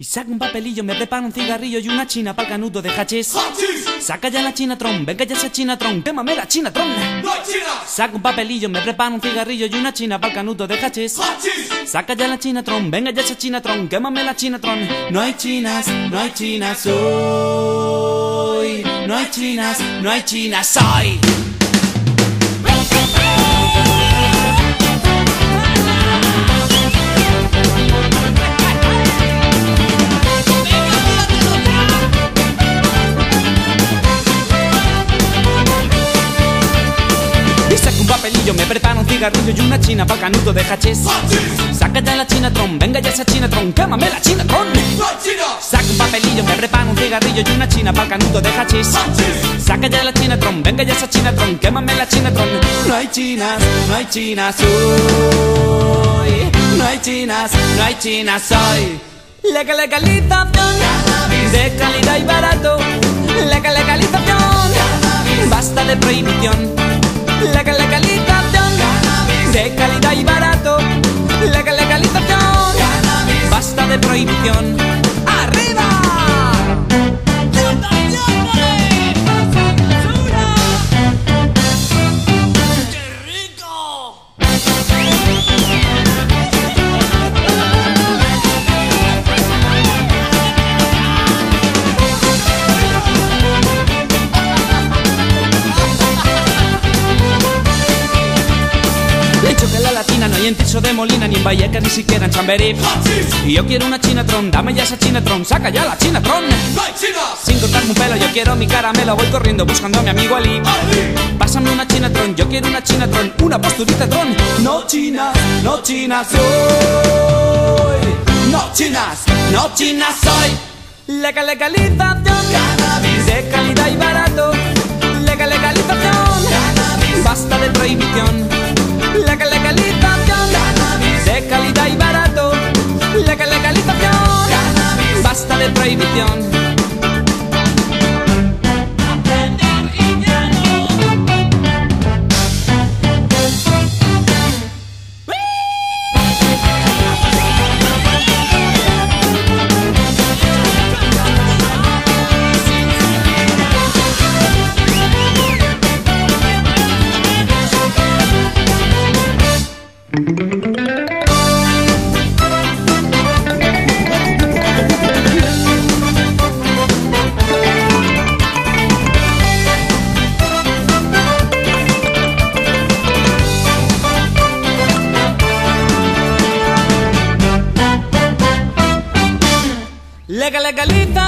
Y saca un papelillo, me prepara un cigarrillo y una china para canuto de hachís. Saca ya la chinatron, venga ya esa chinatron, quémame la chinatron. ¡No hay chinas! Saca un papelillo, me prepara un cigarrillo y una china para canuto de hachís. Saca ya la chinatron, venga ya esa chinatron, quémame la chinatron. No hay chinas, no hay chinas hoy. No hay chinas, no hay chinas hoy. Cigarrillo y una china para canuto de hachís. Ya la chinatron, venga ya esa chinatron, quémame la chinatron. Saca un papelillo, me prepara un cigarrillo y una china para canuto de hachís. Ya la chinatron, venga ya esa chinatron, quémame la chinatron. No hay chinas, no hay chinas hoy. No hay chinas, no hay chinas hoy. Legal legalización de calidad y barato. Legal legalización, basta de prohibición. Legal legalización de prohibición. En Tirso de Molina ni en Vallecas ni siquiera en Chamberí. ¡Hachís! Y yo quiero una chinatron, dame ya esa chinatron, saca ya la chinatron. ¡No hay chinas! Sin cortarme un pelo, yo quiero mi caramelo, voy corriendo buscando a mi amigo Ali. Pásame una chinatron, yo quiero una chinatron, una posturita tron. No chinas, no chinas soy. No chinas, no chinas soy. Legal legalización, Cannabis. de calidad y barato. Prohibición. Legal legalización,